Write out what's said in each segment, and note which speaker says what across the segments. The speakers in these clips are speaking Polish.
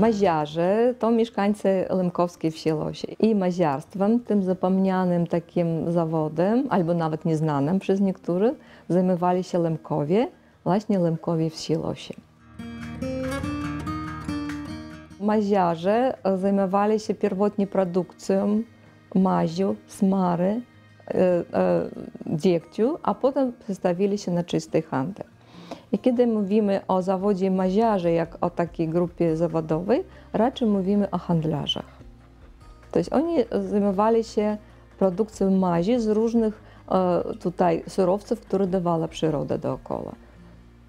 Speaker 1: Maziarze to mieszkańcy Lemkowskiej wsi Losie. I maziarstwem, tym zapomnianym takim zawodem, albo nawet nieznanym przez niektórych, zajmowali się Lemkowie, właśnie Lemkowie wsi Losie. Maziarze zajmowali się pierwotnie produkcją maziu, smary, e, e, dziegciu, a potem przestawili się na czysty handel. I kiedy mówimy o zawodzie maziarzy, jak o takiej grupie zawodowej, raczej mówimy o handlarzach. To jest oni zajmowali się produkcją mazi z różnych e, tutaj surowców, które dawała przyroda dookoła.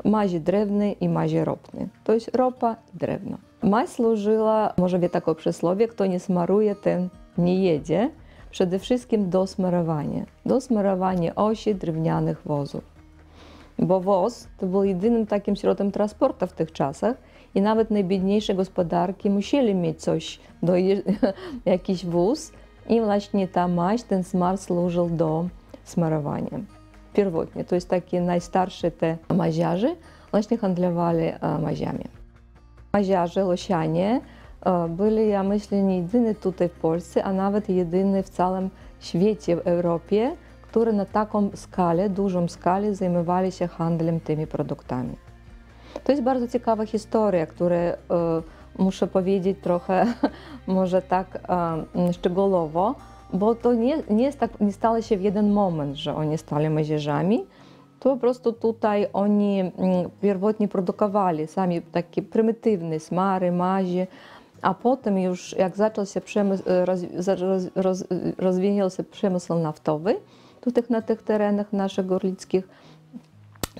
Speaker 1: Mazi drewnej i mazi ropnej. To jest ropa i drewno. Мазь служила, może wie takie przysłowie, kto nie smaruje, ten nie jedzie. Przede wszystkim do smarowania. Do smarowania osi drewnianych wozów. Bo woz to był jedynym takim środkiem transportu w tych czasach i nawet najbiedniejsze gospodarki musieli mieć coś, do, jakiś wóz i właśnie ta maź, ten smar służył do smarowania. Pierwotnie, to jest takie najstarsze te maziarze, właśnie handlowali maziami. Maziarze, Losianie byli, ja myślę, nie jedyni tutaj w Polsce, a nawet jedyni w całym świecie, w Europie, które na taką skalę, dużą skalę zajmowali się handlem tymi produktami. To jest bardzo ciekawa historia, która muszę powiedzieć trochę może tak szczegółowo, bo to nie, nie, jest tak, nie stało się w jeden moment, że oni stali maziarzami, to po prostu tutaj oni pierwotnie produkowali sami takie prymitywne smary, mazie, a potem już jak zaczął się przemysł, roz, roz, roz, rozwijał się przemysł naftowy tutaj na tych terenach naszych gorlickich,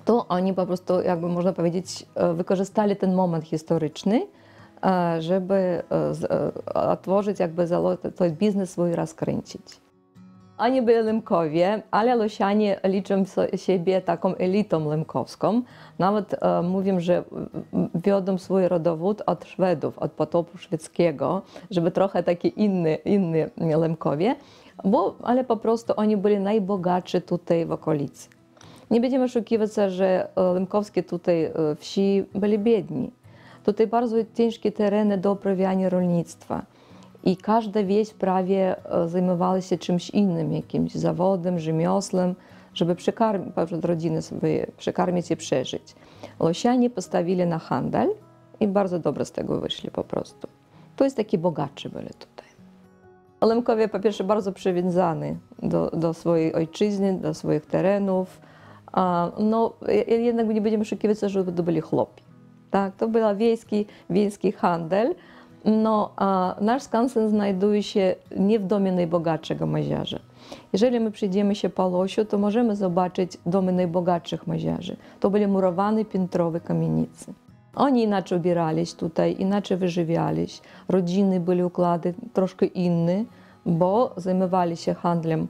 Speaker 1: to oni po prostu, jakby można powiedzieć, wykorzystali ten moment historyczny, żeby otworzyć jakby ten biznes swój rozkręcić. Oni byli Lemkowie, ale Losianie liczą siebie taką elitą lemkowską. Nawet e, mówią, że wiodą swój rodowód od Szwedów, od potopu szwedzkiego, żeby trochę takie inne, inne Lemkowie, bo, ale po prostu oni byli najbogatsi tutaj w okolicy. Nie będziemy oszukiwać że lemkowskie tutaj wsi byli biedni. Tutaj bardzo ciężkie tereny do uprawiania rolnictwa. I każda wieś prawie zajmowała się czymś innym, jakimś zawodem, rzemioslem, żeby przekarmić rodziny swoje, przekarmić i przeżyć. Losianie postawili na handel i bardzo dobrze z tego wyszli po prostu. To jest taki bogaczy byli tutaj. Lemkowie po pierwsze bardzo przywiązani do, do swojej ojczyzny, do swoich terenów. No, jednak nie będziemy oszukiwać, że to byli chłopi. Tak, to był wiejski, wiejski handel. No, a nasz skansen znajduje się nie w domie najbogatszego maziarza. Jeżeli my przyjdziemy się po Losiu, to możemy zobaczyć domy najbogatszych maziarzy. To byli murowane, piętrowe kamienice. Oni inaczej ubierались tutaj, inaczej wyżywiались. Rodziny byli układy troszkę inne, bo zajmowali się handlem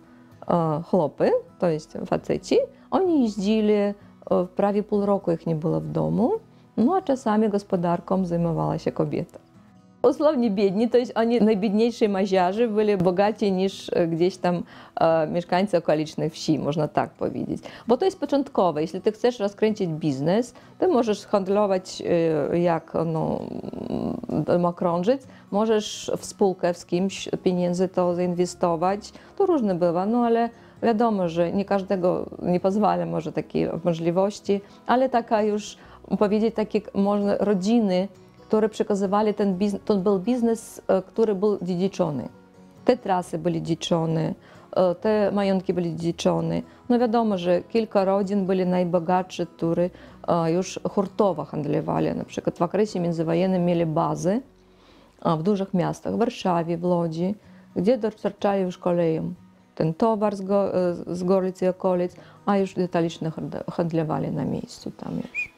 Speaker 1: e, chłopy, to jest faceci. Oni jeździli, e, prawie pół roku ich nie było w domu, no a czasami gospodarką zajmowała się kobieta. Условnie biedni, to jest oni najbiedniejsi maziarze byli bogaci niż gdzieś tam e, mieszkańcy okolicznych wsi, można tak powiedzieć. Bo to jest początkowe. Jeśli ty chcesz rozkręcić biznes, to możesz handlować e, jak no, okrążyć, możesz w spółkę z kimś pieniędzy to zainwestować. To różne bywa, no ale wiadomo, że nie każdego nie pozwala może takiej możliwości, ale taka już powiedzieć takie można rodziny, które przekazywali ten biznes, to był biznes, który był dziedziczony. Te trasy byli dziedziczone, te majątki byli dziedziczone. No wiadomo, że kilka rodzin byli najbogatsze, które już hurtowo handlowali. Na przykład w okresie międzywojennym mieli bazy w dużych miastach, w Warszawie, w Łodzi, gdzie dostarczali już koleją ten towar z, go, z Gorlic i okolic, a już detalicznie handlowali na miejscu tam już.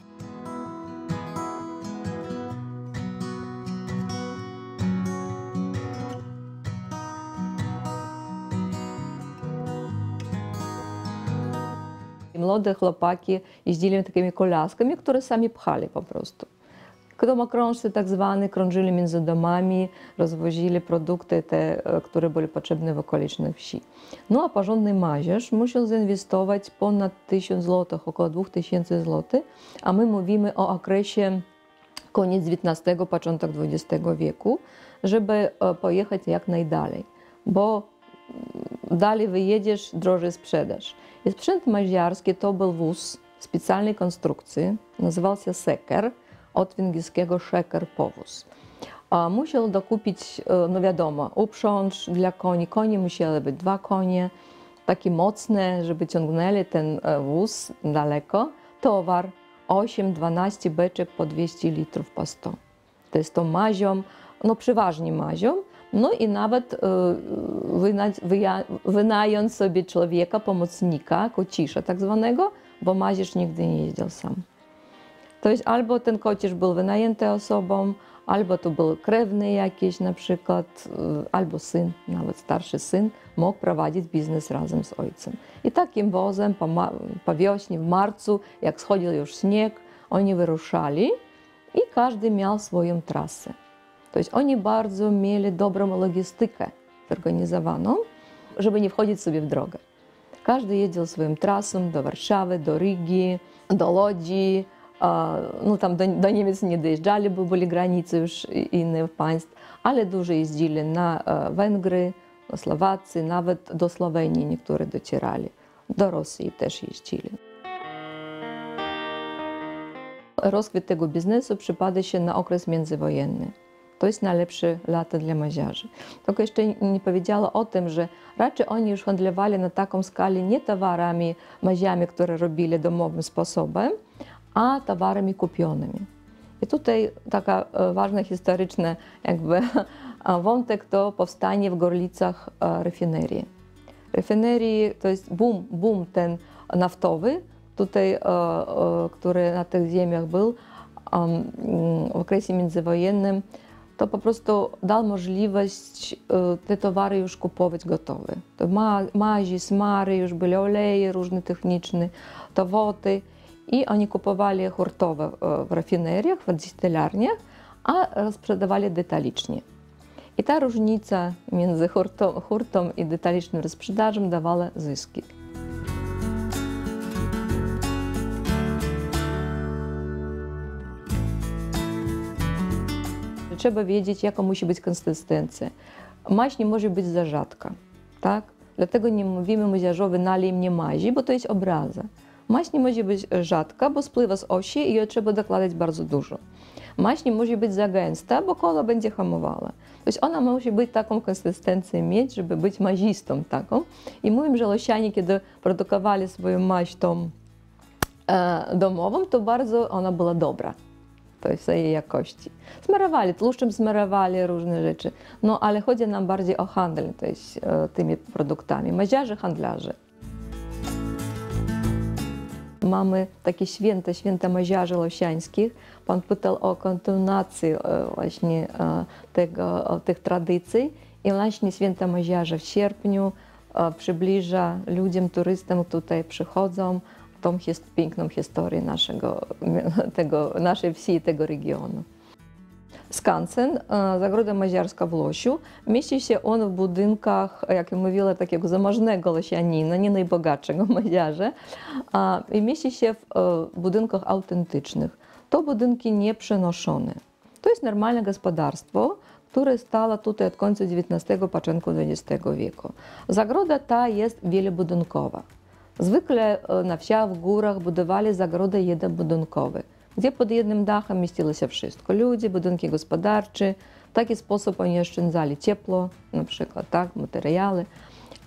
Speaker 1: Młode chłopaki jeździli takimi kolaskami, które sami pchali po prostu. Domokrążcy tak zwane krążyli między domami, rozwozili produkty te, które były potrzebne w okolicznych wsi. No a porządny maziarz musiał zainwestować ponad 1000 zł, około 2000 zł, a my mówimy o okresie koniec XIX, początek XX wieku, żeby pojechać jak najdalej, bo dalej wyjedziesz, drożej sprzedaż. I sprzęt maziarski to był wóz specjalnej konstrukcji, nazywał się seker, od węgierskiego szeker powóz. Musiał dokupić, no wiadomo, uprząż dla koni. Koni musiały być dwa konie, takie mocne, żeby ciągnęli ten wóz daleko. Towar 8-12 beczek po 200 litrów po 100. To jest to no przeważnie mazią. No i nawet wynająć sobie człowieka, pomocnika, kocisza tak zwanego, bo mazierz nigdy nie jeździł sam. To jest albo ten kocierz był wynajęty osobą, albo to był krewny jakiś na przykład, albo syn, nawet starszy syn, mógł prowadzić biznes razem z ojcem. I takim wozem po, po w marcu, jak schodził już śnieg, oni wyruszali i każdy miał swoją trasę. To jest oni bardzo mieli dobrą logistykę zorganizowaną, żeby nie wchodzić sobie w drogę. Każdy jeździł swoją trasą do Warszawy, do Rygi, do Łodzi, no tam do, do Niemiec nie dojeżdżali, bo były granice już innych państw, ale dużo jeździli na Węgry, do Słowacji, nawet do Słowenii niektórzy docierali. Do Rosji też jeździli. Rozkwit tego biznesu przypada się na okres międzywojenny. To jest najlepsze lata dla maziarzy. Tylko jeszcze nie powiedziała o tym, że raczej oni już handlowali na taką skalę nie towarami, maziami, które robili domowym sposobem, a towarami kupionymi. I tutaj taka ważna historyczna jakby wątek to powstanie w Gorlicach rafinerii. Rafinerii to jest boom, boom ten naftowy, tutaj, który na tych ziemiach był w okresie międzywojennym, to po prostu dał możliwość te towary już kupować gotowe. To ma, mazi, smary, już były oleje różne techniczne, to wody. I oni kupowali hurtowo w rafineriach, w dystylarniach, a sprzedawali detalicznie. I ta różnica między hurtą, hurtą i detaliczną rozprzedażą dawała zyski. Trzeba wiedzieć, jaka musi być konsystencja. Maź nie może być za rzadka, tak? Dlatego nie mówimy maziarzowi nalej mnie mazi, bo to jest obraza. Maź nie może być rzadka, bo spływa z osi i jej trzeba dokładać bardzo dużo. Maź nie może być za gęsta, bo kola będzie hamowała. Ona musi być taką konsystencję mieć, żeby być mazistą taką. I mówimy, że Losianie, kiedy produkowali swoją maź tą e, domową, to bardzo ona była dobra. To jest jej jakości. Smarowali, tłuszczem smarowali różne rzeczy. No ale chodzi nam bardziej o handel to jest, e, tymi produktami. Maziarze, handlarze. Mamy takie święte, święte maziarzy losiańskich. Pan pytał o kontynuację właśnie tego, tych tradycji. I właśnie święta maziarze w sierpniu przybliża ludziom, turystom, tutaj przychodzą, tą his piękną historię naszego, tego, naszej wsi i tego regionu. Skansen, zagroda maziarska w Losiu, mieści się on w budynkach, jak mówiła, takiego zamożnego losianina, nie najbogatszego maziarza, i mieści się w budynkach autentycznych. To budynki nieprzenoszone. To jest normalne gospodarstwo, które stało tutaj od końca XIX, początku XX wieku. Zagroda ta jest wielobudynkowa. Zwykle na wsiach, w górach budowali zagrody jednobudynkowe gdzie pod jednym dachem mieściło się wszystko. Ludzie, budynki gospodarcze. W taki sposób oni oszczędzali ciepło, na przykład, tak, materiały.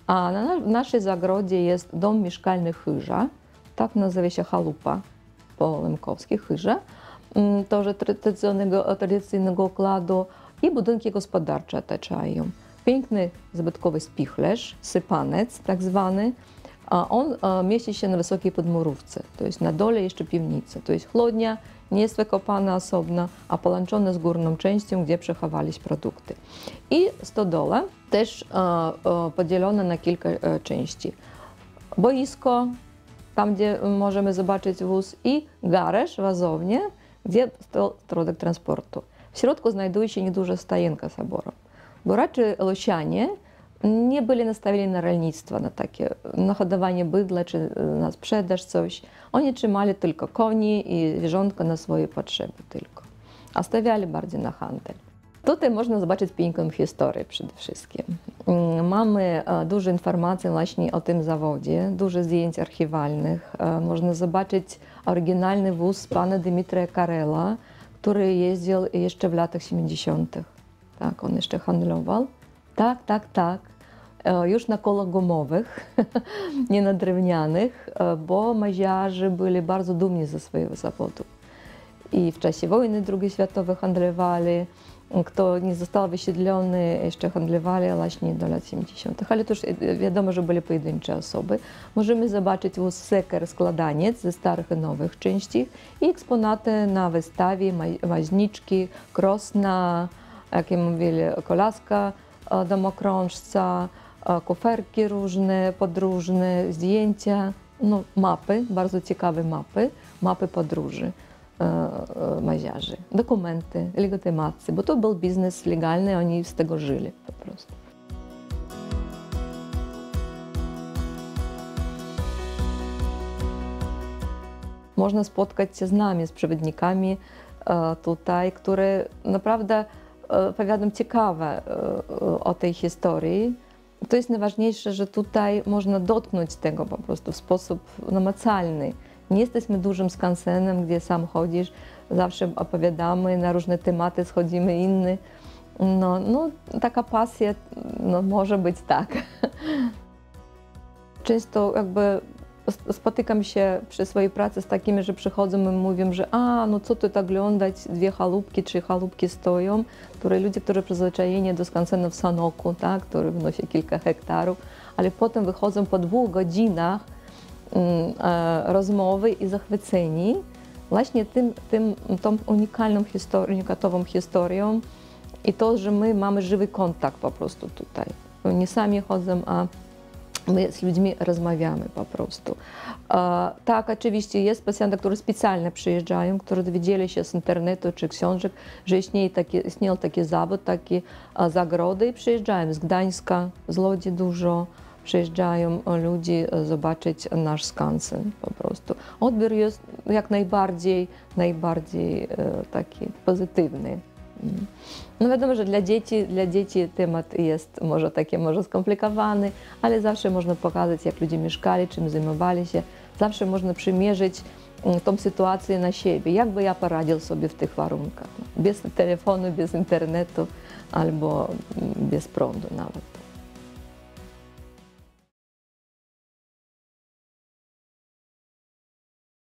Speaker 1: A na naszej zagrodzie jest dom mieszkalny Chyża, tak nazywa się chalupa po lemkowski, Chyża, też tradycyjnego, tradycyjnego układu i budynki gospodarcze otaczają. Piękny zabytkowy spichlerz, sypanec tak zwany, a on mieści się na wysokiej podmurówce, to jest na dole jeszcze piwnica, to jest chłodnia, nie jest wykopana osobno, a połączona z górną częścią, gdzie przechowaliśmy produkty. I stodola też podzielona na kilka części. Boisko, tam gdzie możemy zobaczyć wóz i garaż, wazownię, gdzie środek transportu. W środku znajduje się nieduża stajenka zaboru, bo raczej Losianie nie byli nastawieni na rolnictwo, na takie na hodowanie bydła czy na sprzedaż coś. Oni trzymali tylko koni i zwierzątka na swoje potrzeby tylko. a stawiali bardziej na handel. Tutaj można zobaczyć piękną historię przede wszystkim. Mamy dużo informacji właśnie o tym zawodzie, dużo zdjęć archiwalnych. Można zobaczyć oryginalny wóz pana Dmitra Karela, który jeździł jeszcze w latach 70. Tak, on jeszcze handlował. Tak, tak, tak. E, Już na kołach gumowych, nie na drewnianych, e, bo maziarze byli bardzo dumni ze swojego zawodu. I w czasie wojny II światowej handlowali. Kto nie został wysiedlony, jeszcze handlowali właśnie do lat 70. Ale to już e, wiadomo, że byli pojedyncze osoby. Możemy zobaczyć seker składaniec ze starych i nowych części i eksponaty na wystawie, ma- maźniczki, krosna, jak ja mówili, kolaska domokrążca, kuferki różne, podróżne, zdjęcia, no, mapy, bardzo ciekawe mapy, mapy podróży e, e, maziarzy, dokumenty, legitymacje, bo to był biznes legalny, oni z tego żyli po prostu. Można spotkać się z nami, z przewodnikami e, tutaj, które naprawdę powiadam ciekawe o tej historii. To jest najważniejsze, że tutaj można dotknąć tego po prostu w sposób namacalny. Nie jesteśmy dużym skansenem, gdzie sam chodzisz, zawsze opowiadamy na różne tematy, schodzimy inny. No, no taka pasja, no może być tak. Często jakby spotykam się przy swojej pracy z takimi, że przychodzą i mówią, że a, no co tu tak oglądać, dwie chalupki, trzy chalupki stoją, które ludzie, którzy przyzwyczajeni do skansenu w Sanoku, tak, który wynosi kilka hektarów, ale potem wychodzą po dwóch godzinach mm, e, rozmowy i zachwyceni właśnie tym, tym, tą unikalną historią, unikatową historią i to, że my mamy żywy kontakt po prostu tutaj. Nie sami chodzą, a my z ludźmi rozmawiamy po prostu. Tak, oczywiście jest pacjenci, którzy specjalnie przyjeżdżają, którzy dowiedzieli się z internetu czy książek, że istnieje taki, istniał taki zawód, takie zagrody i przyjeżdżają z Gdańska, z Łodzi dużo, przyjeżdżają ludzie zobaczyć nasz skansen po prostu. Odbiór jest jak najbardziej, najbardziej e, taki pozytywny. No wiadomo, że dla dzieci, dla dzieci temat jest może taki, może skomplikowany, ale zawsze można pokazać, jak ludzie mieszkali, czym zajmowali się. Zawsze można przymierzyć mm, tą sytuację na siebie. Jak by ja poradził sobie w tych warunkach? Bez telefonu, bez internetu albo mm, bez prądu nawet.